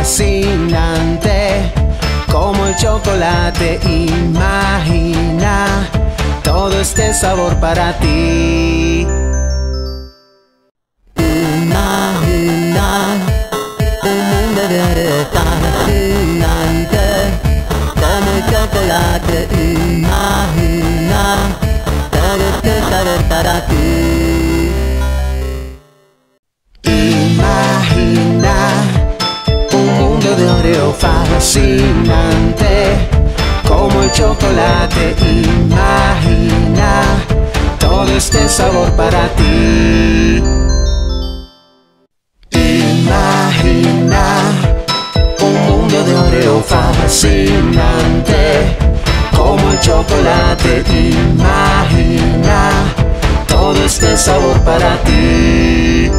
fascinante, como el chocolate. Imagina todo este sabor para ti. Imagina un mundo de fascinante, como el chocolate. Imagina todo este sabor para ti. De Oreo fascinante, como el chocolate. Imagina todo este sabor para ti. Imagina un mundo de Oreo fascinante, como el chocolate. Imagina todo este sabor para ti.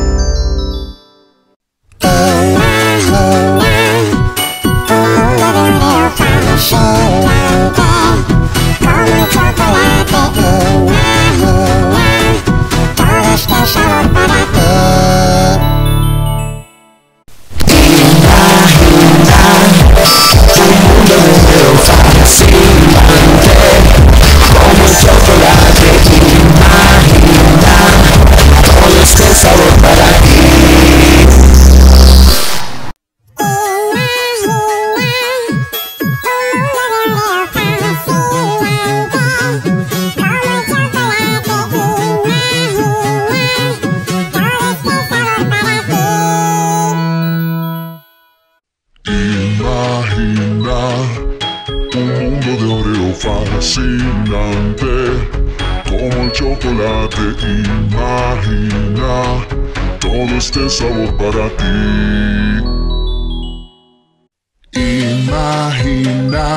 Fascinante, como el chocolate. Imagina todo este sabor para ti. Imagina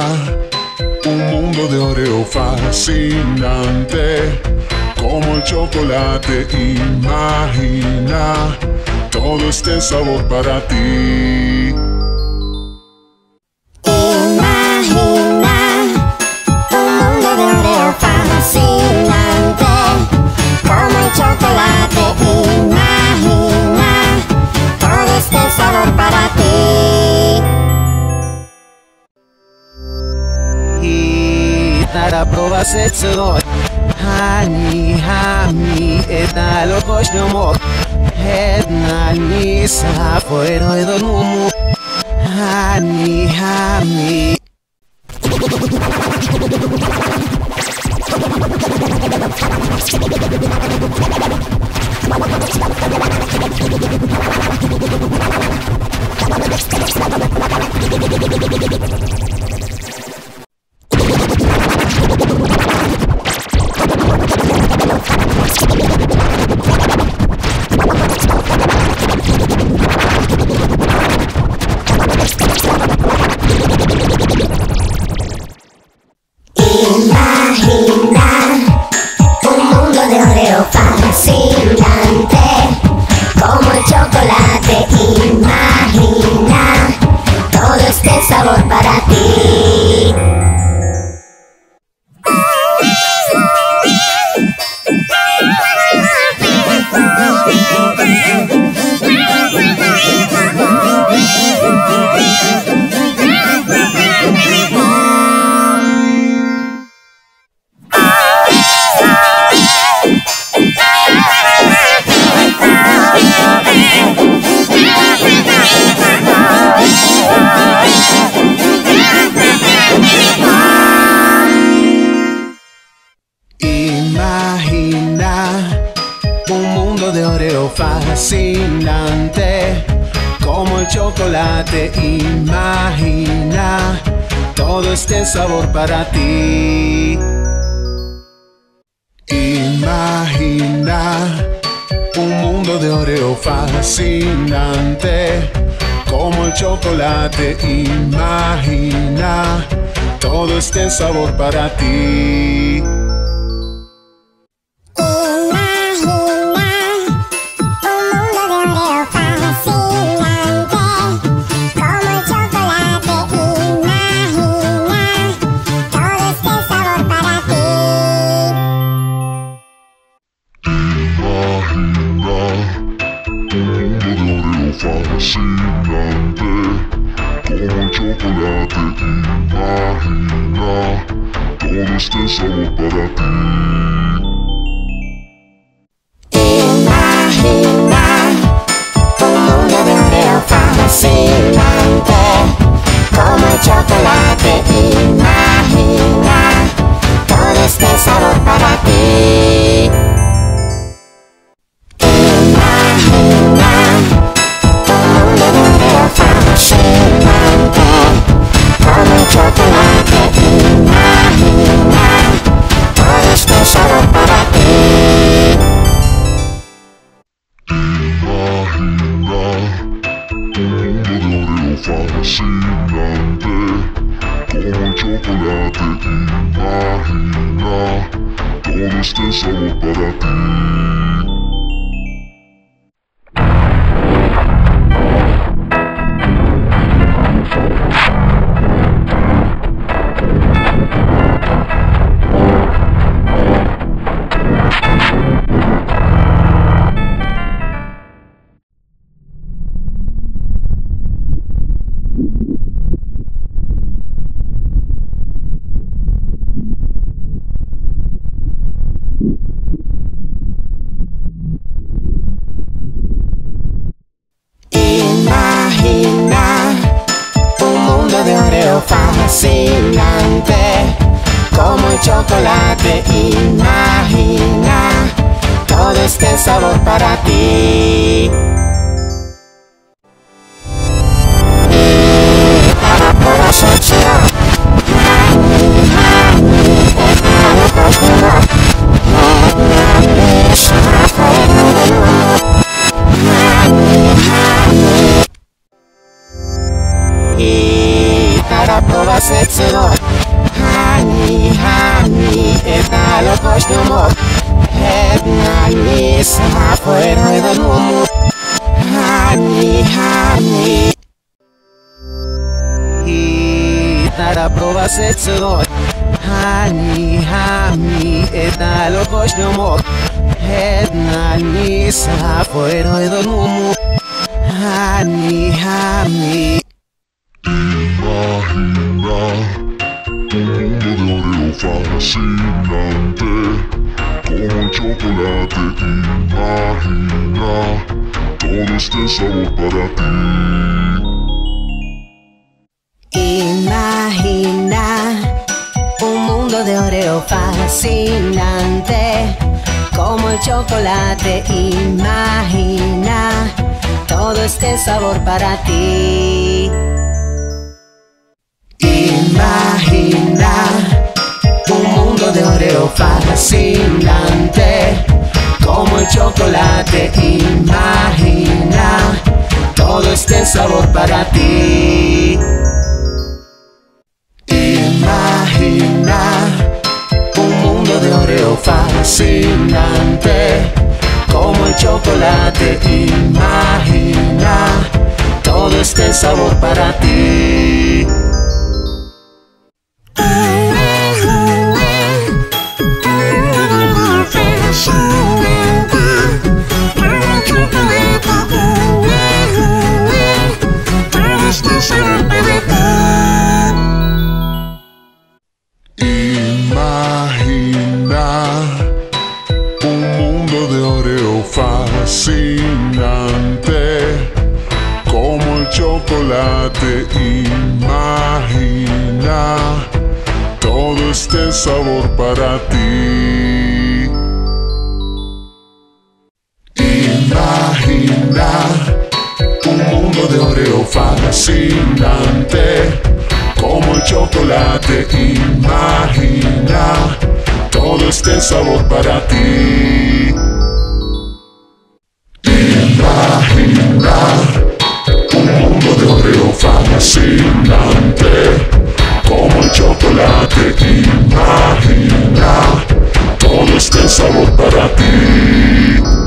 un mundo de Oreo fascinante, como el chocolate. Imagina todo este sabor para ti. Como el chocolate, imagina todo este sabor para ti. y nara prova setso hani hami eta lo koshnomo etna ni sa fuero do mumu. Hani hami Un Imagina un mundo de Oreo fascinante, como el chocolate. Imagina todo este sabor para ti. Imagina un mundo de Oreo fascinante, como el chocolate. Imagina todo este sabor para ti. Fascinante como el chocolate. Imagina todo este sabor para ti. Todo este sabor para ti. Como el chocolate. Imagina todo este sabor para ti. Y para probar sexo Honey, honey, está loco este humor Hedna, sama fuera del mundo Honey, honey Imagina un mundo de oreo fascinante como el chocolate. Imagina todo este sabor para ti. Mundo de oreo fascinante como el chocolate. Imagina todo este sabor para ti. Imagina un mundo de oreo fascinante como el chocolate. Imagina todo este sabor para ti. Fascinante como el chocolate. Imagina todo este sabor para ti. Chocolate. Imagina todo este sabor para ti. Imagina un mundo de oreo fascinante como el chocolate. Imagina todo este sabor para ti. Imagina fascinante como el chocolate. Imagina todo este sabor para ti.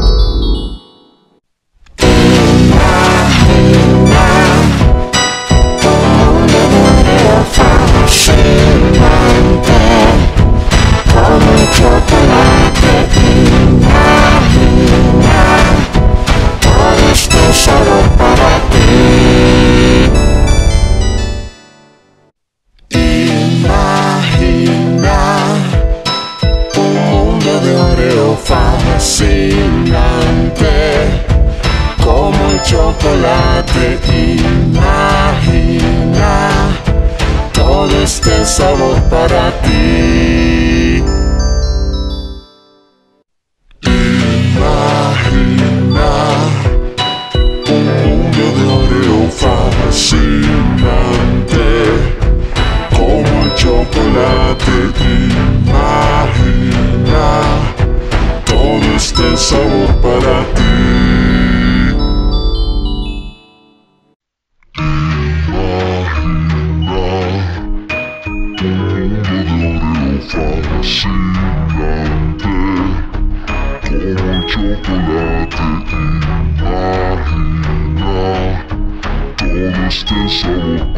fascinante como el chocolate. Imagina todo este sabor para ti. Imagina un mundo de oreo fascinante como el chocolate. Imagina todo este sabor para ti. fascinante como el chocolate imagina todo este sabor para ti